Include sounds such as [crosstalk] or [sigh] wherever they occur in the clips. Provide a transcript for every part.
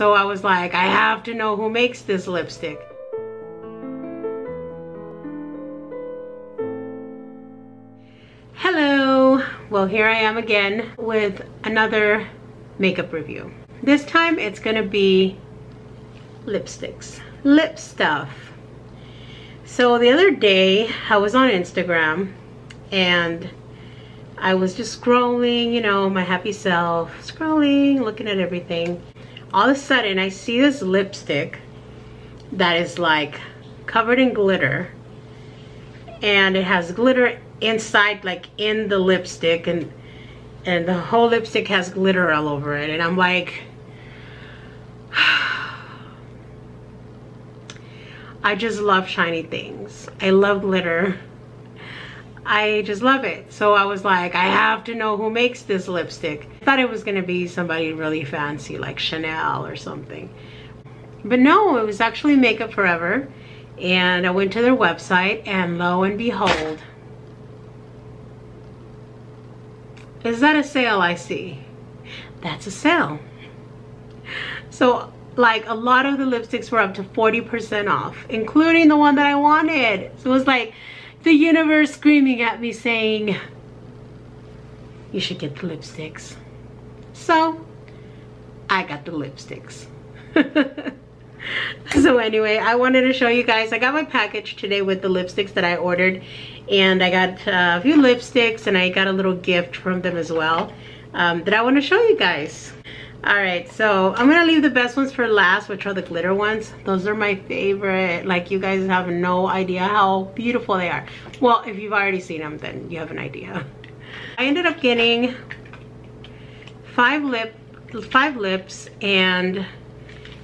So I was like, I have to know who makes this lipstick. Hello, well here I am again with another makeup review. This time it's gonna be lipsticks, lip stuff. So the other day I was on Instagram and I was just scrolling, you know, my happy self, scrolling, looking at everything. All of a sudden I see this lipstick that is like covered in glitter and it has glitter inside like in the lipstick and and the whole lipstick has glitter all over it and I'm like [sighs] I just love shiny things. I love glitter. I just love it. So I was like, I have to know who makes this lipstick. I thought it was gonna be somebody really fancy like Chanel or something. But no, it was actually Makeup Forever. And I went to their website and lo and behold, is that a sale I see? That's a sale. So like a lot of the lipsticks were up to 40% off, including the one that I wanted. So it was like the universe screaming at me saying, you should get the lipsticks. So I got the lipsticks. [laughs] so anyway, I wanted to show you guys, I got my package today with the lipsticks that I ordered and I got uh, a few lipsticks and I got a little gift from them as well um, that I want to show you guys. All right, so I'm gonna leave the best ones for last, which are the glitter ones. Those are my favorite. Like you guys have no idea how beautiful they are. Well, if you've already seen them, then you have an idea. I ended up getting five lip, five lips, and,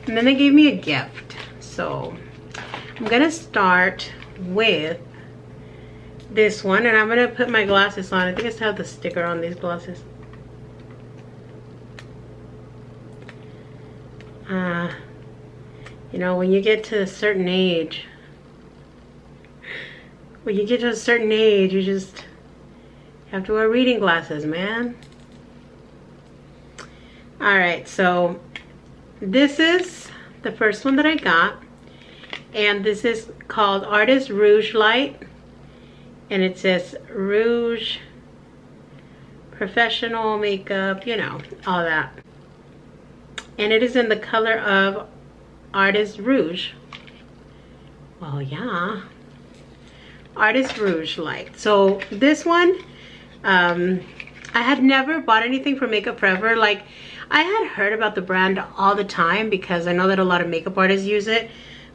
and then they gave me a gift. So I'm gonna start with this one, and I'm gonna put my glasses on. I think I still have the sticker on these glasses. Uh, you know, when you get to a certain age, when you get to a certain age, you just have to wear reading glasses, man. All right, so this is the first one that I got. And this is called Artist Rouge Light. And it says Rouge Professional Makeup, you know, all that and it is in the color of Artist Rouge. Well, yeah. Artist Rouge Light. So this one, um, I had never bought anything from Makeup Forever. Like, I had heard about the brand all the time because I know that a lot of makeup artists use it.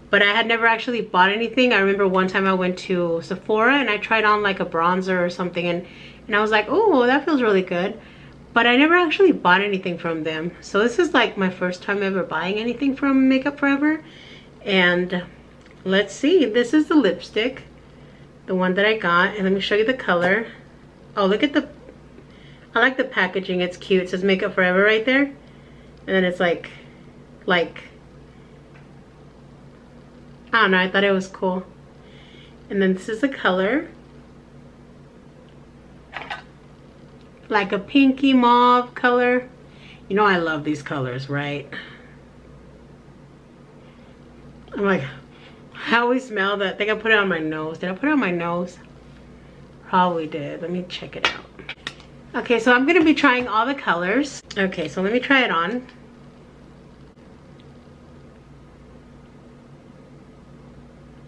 But I had never actually bought anything. I remember one time I went to Sephora and I tried on like a bronzer or something. And, and I was like, oh, that feels really good but I never actually bought anything from them. So this is like my first time ever buying anything from Makeup Forever. And let's see, this is the lipstick, the one that I got. And let me show you the color. Oh, look at the, I like the packaging, it's cute. It says Makeup Forever right there. And then it's like, like, I don't know, I thought it was cool. And then this is the color. Like a pinky mauve color. You know I love these colors, right? I'm like, I always smell that. I think I put it on my nose. Did I put it on my nose? Probably did. Let me check it out. Okay, so I'm gonna be trying all the colors. Okay, so let me try it on.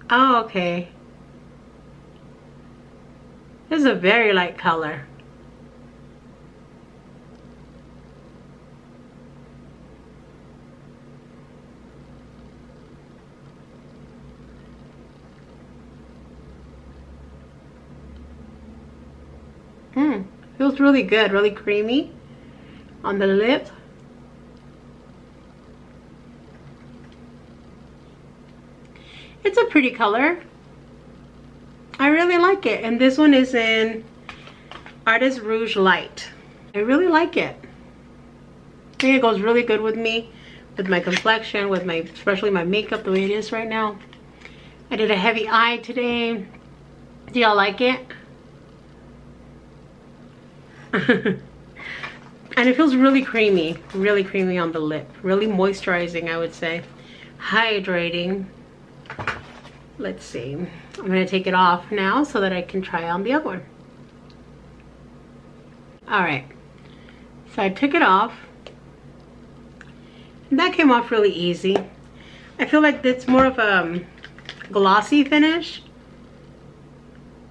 Oh, okay. This is a very light color. Mmm, feels really good, really creamy on the lip. It's a pretty color. I really like it. And this one is in Artist Rouge Light. I really like it. I think it goes really good with me, with my complexion, with my, especially my makeup the way it is right now. I did a heavy eye today. Do y'all like it? [laughs] And it feels really creamy, really creamy on the lip. Really moisturizing, I would say. Hydrating. Let's see. I'm gonna take it off now so that I can try on the other one. All right, so I took it off. And that came off really easy. I feel like it's more of a um, glossy finish.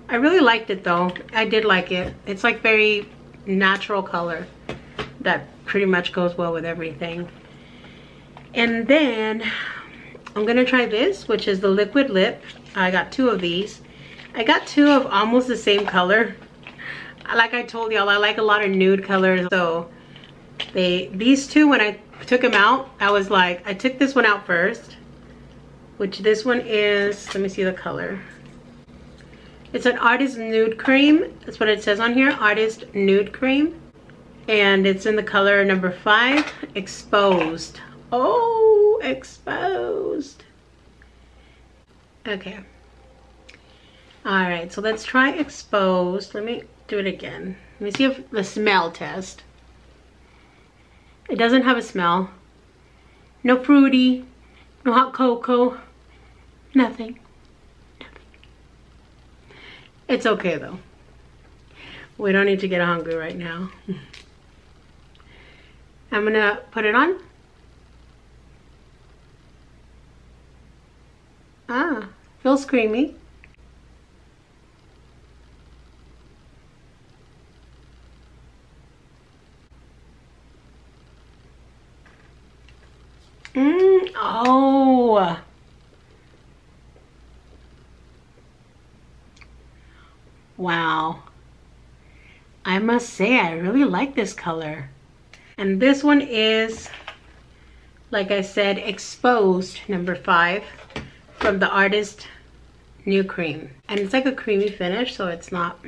I really liked it though. I did like it. It's like very natural color that pretty much goes well with everything. And then I'm gonna try this, which is the liquid lip. I got two of these. I got two of almost the same color. Like I told y'all, I like a lot of nude colors. So they these two, when I took them out, I was like, I took this one out first, which this one is, let me see the color. It's an Artist Nude Cream. That's what it says on here, Artist Nude Cream. And it's in the color number five, Exposed. Oh, Exposed. Okay. All right, so let's try Exposed. Let me do it again. Let me see if the smell test. It doesn't have a smell. No fruity, no hot cocoa, nothing. It's okay though. We don't need to get hungry right now. [laughs] I'm gonna put it on. Ah, feels creamy. Mm, oh. Wow. I must say, I really like this color. And this one is, like I said, Exposed, number five, from the Artist Nude Cream. And it's like a creamy finish, so it's not,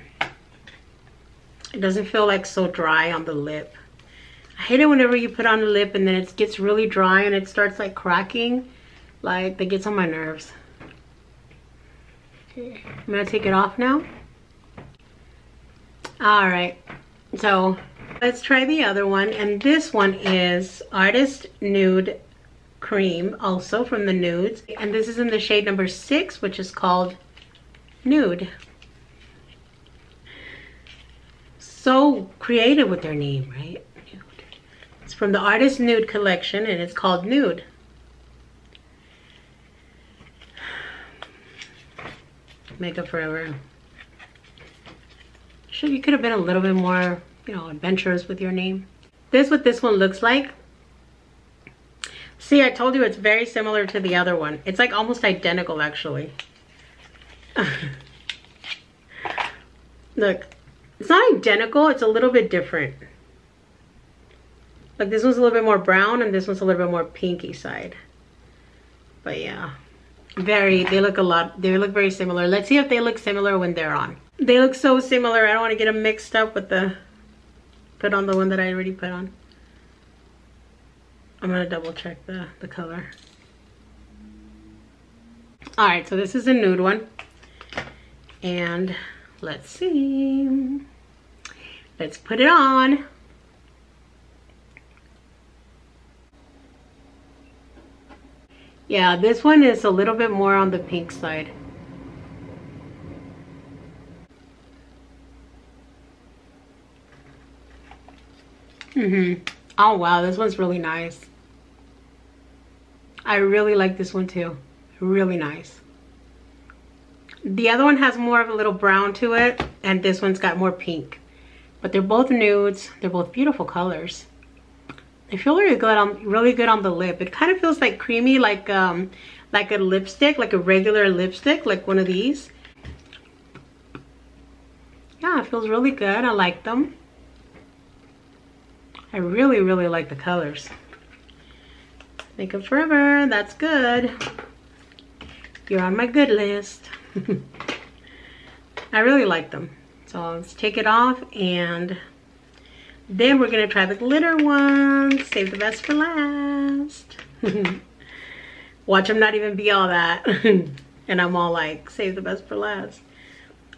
it doesn't feel like so dry on the lip. I hate it whenever you put on the lip and then it gets really dry and it starts like cracking. Like, that gets on my nerves. I'm gonna take it off now. All right, so let's try the other one. And this one is Artist Nude Cream, also from the Nudes. And this is in the shade number six, which is called Nude. So creative with their name, right? It's from the Artist Nude collection and it's called Nude. Makeup Forever. You could have been a little bit more, you know, adventurous with your name. This is what this one looks like. See, I told you it's very similar to the other one. It's like almost identical actually. [laughs] Look, it's not identical, it's a little bit different. Like this one's a little bit more brown and this one's a little bit more pinky side. But yeah, very, they look a lot, they look very similar. Let's see if they look similar when they're on. They look so similar. I don't want to get them mixed up with the, put on the one that I already put on. I'm going to double check the, the color. All right, so this is a nude one. And let's see. Let's put it on. Yeah, this one is a little bit more on the pink side. Mm-hmm. Oh, wow, this one's really nice. I really like this one too. Really nice. The other one has more of a little brown to it, and this one's got more pink. But they're both nudes. They're both beautiful colors. They feel really good on really good on the lip. It kind of feels like creamy, like um, like a lipstick, like a regular lipstick, like one of these. Yeah, it feels really good. I like them. I really, really like the colors. Makeup Forever, that's good. You're on my good list. [laughs] I really like them. So let's take it off and then we're gonna try the glitter ones. Save the best for last. [laughs] Watch them not even be all that. [laughs] and I'm all like, save the best for last.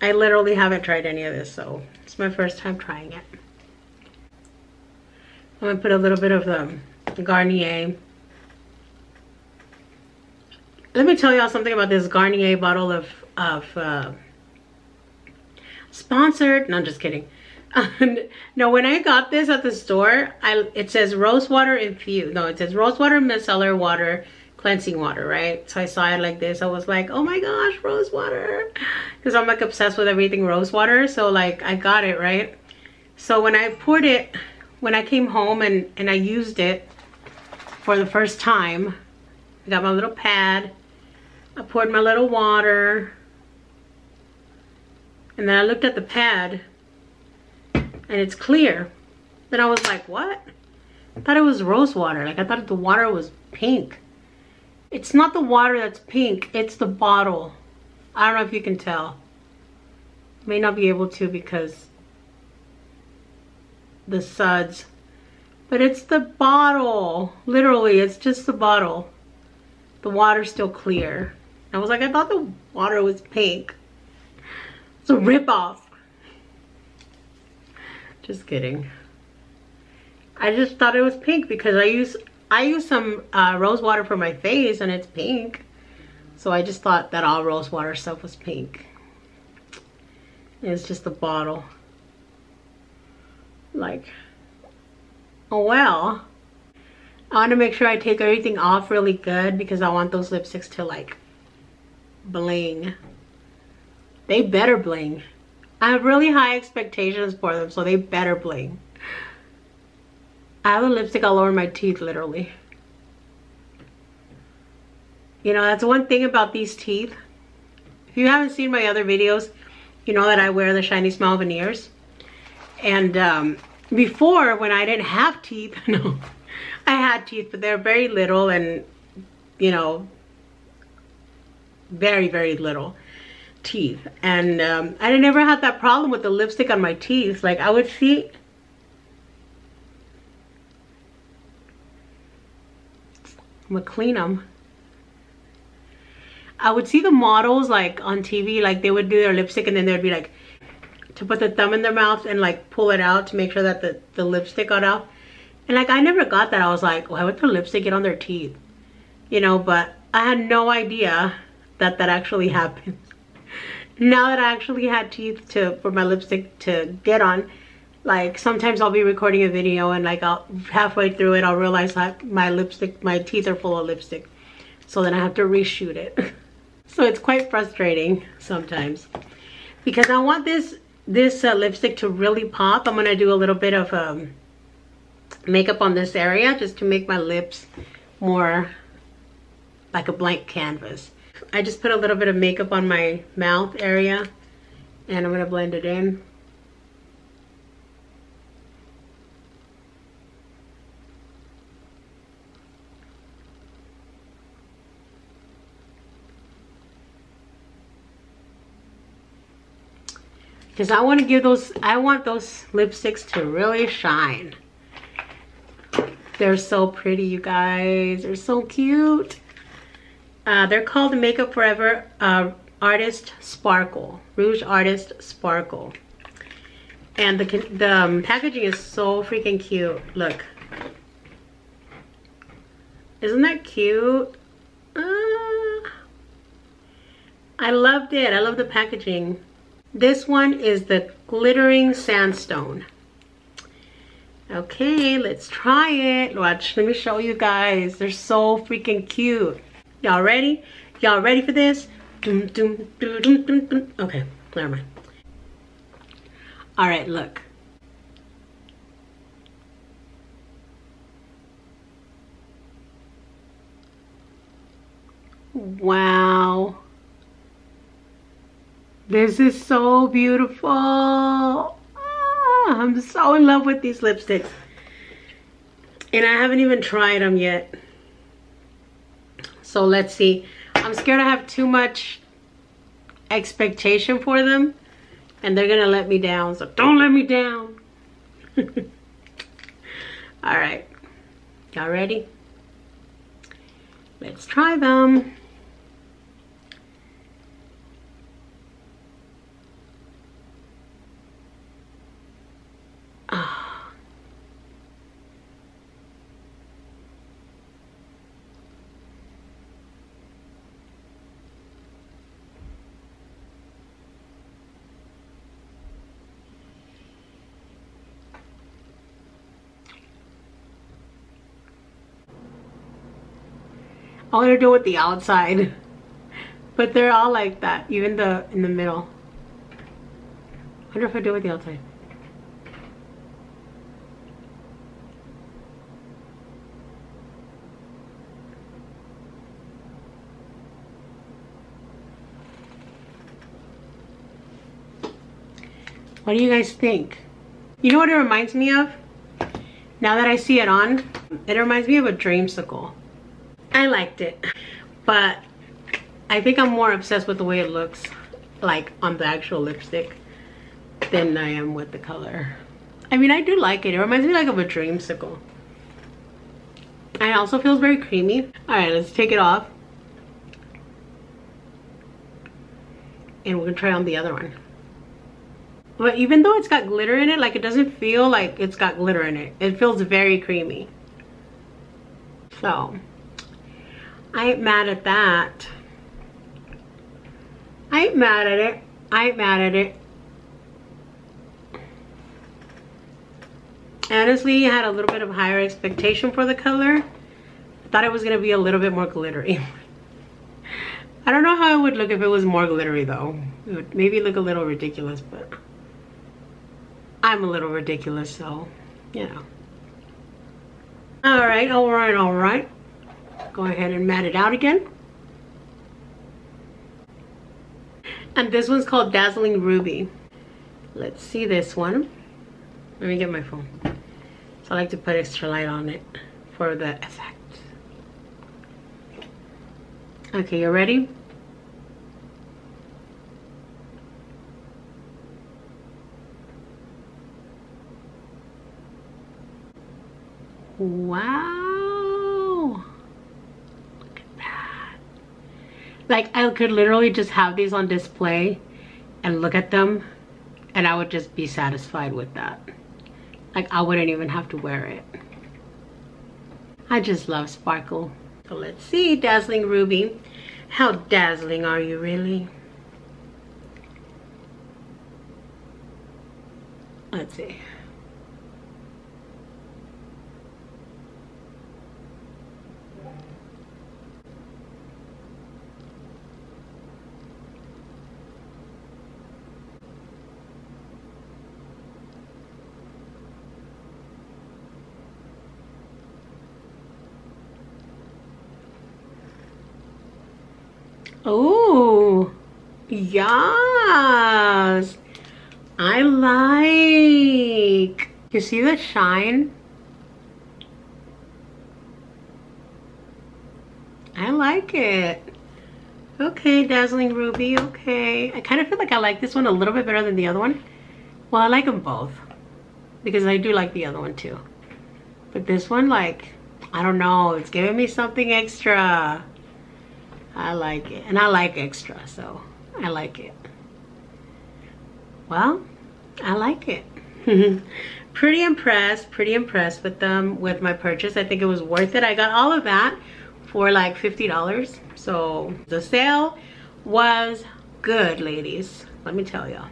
I literally haven't tried any of this, so it's my first time trying it. I'm gonna put a little bit of the Garnier. Let me tell y'all something about this Garnier bottle of, of uh, sponsored, no, I'm just kidding. [laughs] no, when I got this at the store, I it says rose water infused. No, it says rose water micellar water cleansing water, right? So I saw it like this. I was like, oh my gosh, rose water. [laughs] Because I'm like obsessed with everything rose water. So like I got it, right? So when I poured it, when I came home and, and I used it for the first time, I got my little pad. I poured my little water. And then I looked at the pad and it's clear. Then I was like, what? I thought it was rose water. Like I thought the water was pink. It's not the water that's pink, it's the bottle. I don't know if you can tell. May not be able to because the suds. But it's the bottle. Literally, it's just the bottle. The water's still clear. I was like, I thought the water was pink. It's a ripoff. Just kidding. I just thought it was pink because I use I use some uh, rose water for my face and it's pink. So I just thought that all rose water stuff was pink. It's just the bottle. Like, oh well. I want to make sure I take everything off really good because I want those lipsticks to like bling. They better bling. I have really high expectations for them, so they better bling. I have a lipstick all over my teeth, literally. You know, that's one thing about these teeth. If you haven't seen my other videos, you know that I wear the Shiny Smile veneers. And um, before, when I didn't have teeth, [laughs] no, I had teeth, but they're very little and, you know, very, very little teeth. And um, I never had that problem with the lipstick on my teeth. Like, I would see I'm gonna clean them. I would see the models like on TV, like they would do their lipstick and then they'd be like, to put the thumb in their mouth and like pull it out to make sure that the, the lipstick got out. And like I never got that. I was like, why would the lipstick get on their teeth? You know, but I had no idea that that actually [laughs] happened. now that I actually had teeth to for my lipstick to get on, like sometimes I'll be recording a video and like I'll halfway through it I'll realize that my lipstick my teeth are full of lipstick so then I have to reshoot it [laughs] so it's quite frustrating sometimes because I want this this uh, lipstick to really pop. I'm gonna do a little bit of um, makeup on this area just to make my lips more like a blank canvas. I just put a little bit of makeup on my mouth area and I'm gonna blend it in because I want to give those, I want those lipsticks to really shine. They're so pretty, you guys. They're so cute. Uh, they're called Makeup Forever uh, Artist Sparkle. Rouge Artist Sparkle. And the, the um, packaging is so freaking cute. Look. Isn't that cute? Uh, I loved it. I love the packaging. This one is the glittering sandstone. Okay, let's try it. Watch, let me show you guys. They're so freaking cute. Y'all ready? Y'all ready for this? Okay, never mind. All right, look. Wow. This is so beautiful. Ah, I'm so in love with these lipsticks. And I haven't even tried them yet. So let's see. I'm scared I have too much expectation for them. And they're going to let me down. So don't let me down. [laughs] All right. Y'all ready? Let's try them. I want to do it with the outside. But they're all like that, even the in the middle. I wonder if I do it with the outside. What do you guys think? You know what it reminds me of? Now that I see it on, it reminds me of a dreamsicle. I liked it, but I think I'm more obsessed with the way it looks like on the actual lipstick than I am with the color. I mean, I do like it. It reminds me like of a dreamsicle. And it also feels very creamy. All right, let's take it off. And we're gonna try on the other one. But even though it's got glitter in it, like it doesn't feel like it's got glitter in it. It feels very creamy. So, I ain't mad at that. I ain't mad at it. I ain't mad at it. Honestly, I had a little bit of higher expectation for the color. I thought it was going to be a little bit more glittery. [laughs] I don't know how it would look if it was more glittery though. It would maybe look a little ridiculous, but I'm a little ridiculous, so, you know. All right, all right, all right. Go ahead and mat it out again. And this one's called Dazzling Ruby. Let's see this one. Let me get my phone. So I like to put extra light on it for the effect. Okay, you ready? Wow. Look at that. Like I could literally just have these on display and look at them and I would just be satisfied with that. Like I wouldn't even have to wear it. I just love sparkle. So let's see, Dazzling Ruby. How dazzling are you really? Let's see. Oh, yes. I like. You see the shine? I like it. Okay, Dazzling Ruby, okay. I kind of feel like I like this one a little bit better than the other one. Well, I like them both. Because I do like the other one too. But this one, like, I don't know. It's giving me something extra. I like it. And I like extra, so I like it. Well, I like it. [laughs] pretty impressed, pretty impressed with them, with my purchase. I think it was worth it. I got all of that for like $50. So the sale was good, ladies. Let me tell y'all.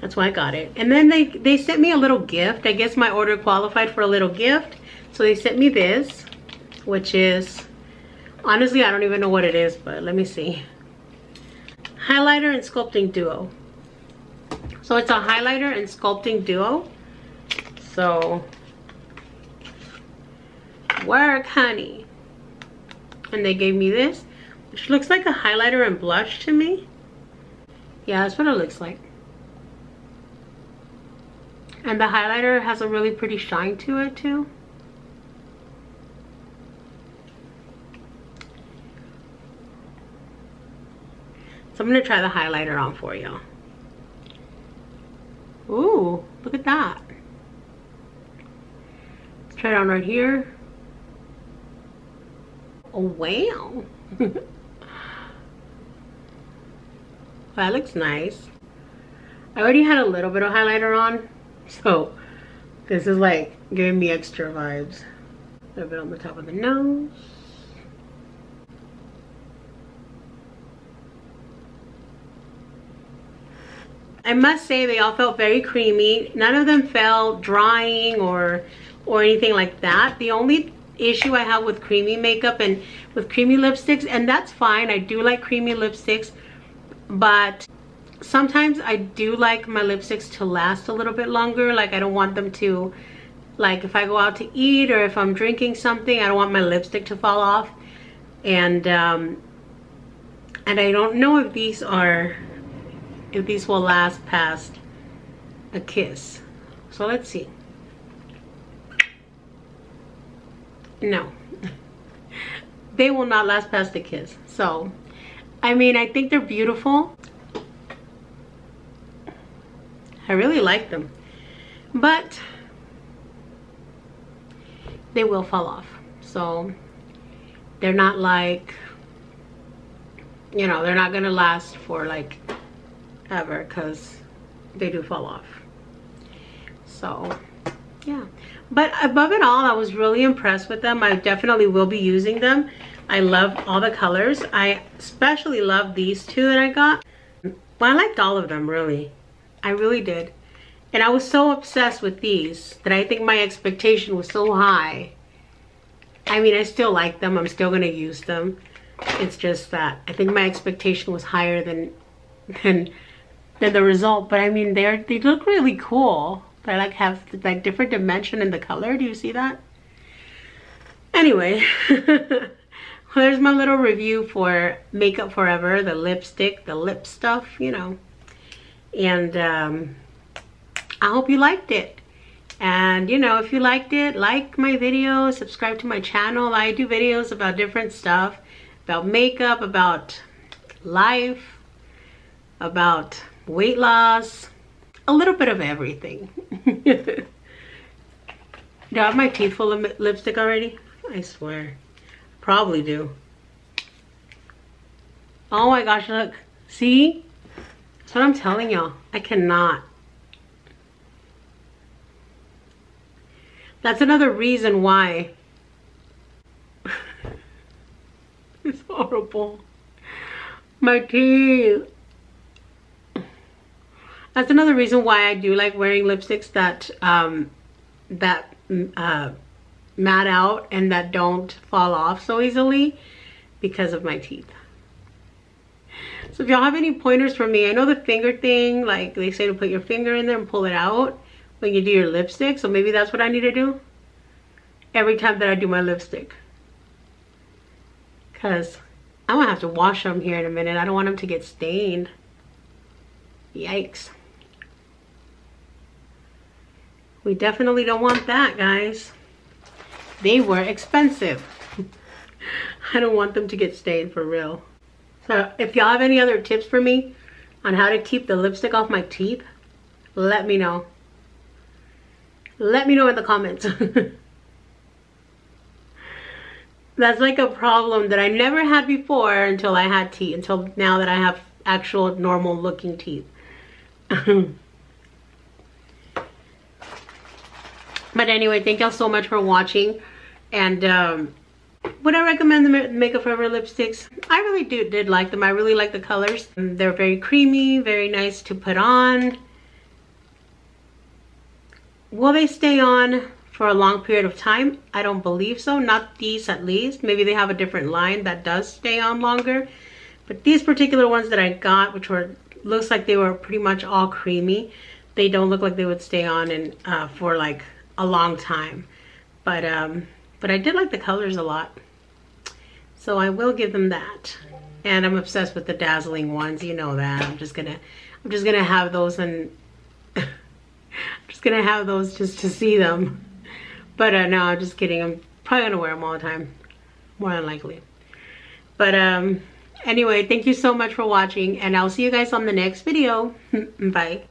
That's why I got it. And then they, they sent me a little gift. I guess my order qualified for a little gift. So they sent me this, which is Honestly, I don't even know what it is, but let me see. Highlighter and Sculpting Duo. So it's a highlighter and sculpting duo. So, work, honey. And they gave me this, which looks like a highlighter and blush to me. Yeah, that's what it looks like. And the highlighter has a really pretty shine to it too. So I'm to try the highlighter on for you. Ooh, look at that. Let's try it on right here. Oh, wow. [laughs] that looks nice. I already had a little bit of highlighter on, so this is like giving me extra vibes. A little bit on the top of the nose. I must say they all felt very creamy. None of them felt drying or or anything like that. The only issue I have with creamy makeup and with creamy lipsticks and that's fine. I do like creamy lipsticks but sometimes I do like my lipsticks to last a little bit longer. Like I don't want them to, like if I go out to eat or if I'm drinking something, I don't want my lipstick to fall off. And, um, and I don't know if these are, if these will last past a kiss. So let's see. No. [laughs] they will not last past a kiss. So, I mean, I think they're beautiful. I really like them. But they will fall off. So they're not like, you know, they're not to last for like ever because they do fall off. So yeah. But above it all, I was really impressed with them. I definitely will be using them. I love all the colors. I especially love these two that I got. Well, I liked all of them, really. I really did. And I was so obsessed with these that I think my expectation was so high. I mean, I still like them. I'm still going to use them. It's just that I think my expectation was higher than [laughs] than than the result. But I mean, they're they look really cool. They like have like different dimension in the color. Do you see that? Anyway, [laughs] there's my little review for Makeup Forever, the lipstick, the lip stuff, you know and um, I hope you liked it and you know if you liked it like my video subscribe to my channel I do videos about different stuff about makeup about life about weight loss a little bit of everything do I have my teeth full of lipstick already I swear probably do oh my gosh look see that's what I'm telling y'all. I cannot. That's another reason why. [laughs] it's horrible. My teeth. That's another reason why I do like wearing lipsticks that um, that uh, matte out and that don't fall off so easily because of my teeth. So if y'all have any pointers for me, I know the finger thing, like they say to put your finger in there and pull it out when you do your lipstick. So maybe that's what I need to do every time that I do my lipstick. Because I'm going to have to wash them here in a minute. I don't want them to get stained. Yikes. We definitely don't want that, guys. They were expensive. [laughs] I don't want them to get stained for real. So if y'all have any other tips for me on how to keep the lipstick off my teeth, let me know. Let me know in the comments. [laughs] That's like a problem that I never had before until I had teeth, until now that I have actual normal looking teeth. [laughs] but anyway, thank y'all so much for watching. And um, would I recommend the Makeup Forever lipsticks? I really do, did like them. I really like the colors. They're very creamy, very nice to put on. Will they stay on for a long period of time? I don't believe so. Not these at least. Maybe they have a different line that does stay on longer. But these particular ones that I got, which were looks like they were pretty much all creamy, they don't look like they would stay on and uh, for like a long time. But um, but I did like the colors a lot. So I will give them that. And I'm obsessed with the dazzling ones. You know that. I'm just gonna I'm just gonna have those and [laughs] I'm just gonna have those just to see them. But uh, no, I'm just kidding. I'm probably gonna wear them all the time. More than likely. But um anyway, thank you so much for watching and I'll see you guys on the next video. [laughs] Bye.